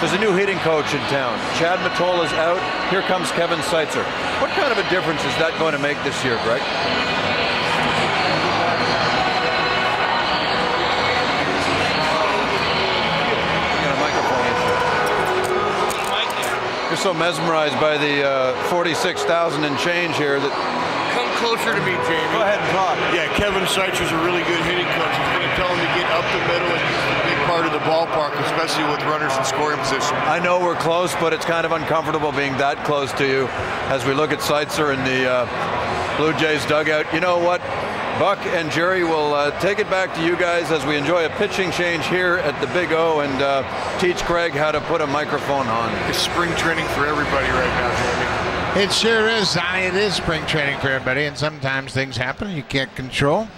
There's a new hitting coach in town. Chad Mottola's out. Here comes Kevin Seitzer. What kind of a difference is that going to make this year, Gregg? You're so mesmerized by the uh, 46,000 and change here that Come closer to me, Jamie. Go ahead and talk. Yeah, Kevin Seitzer's a really good hitting coach. He's going to tell him to get up the middle and use the big part of the ballpark, especially with runners in scoring position. I know we're close, but it's kind of uncomfortable being that close to you as we look at Seitzer in the uh, Blue Jays dugout. You know what? Buck and Jerry will uh, take it back to you guys as we enjoy a pitching change here at the Big O and uh, teach Craig how to put a microphone on. It's spring training for everybody right now, Jamie. It sure is, Sonny. It is spring training for everybody, and sometimes things happen you can't control.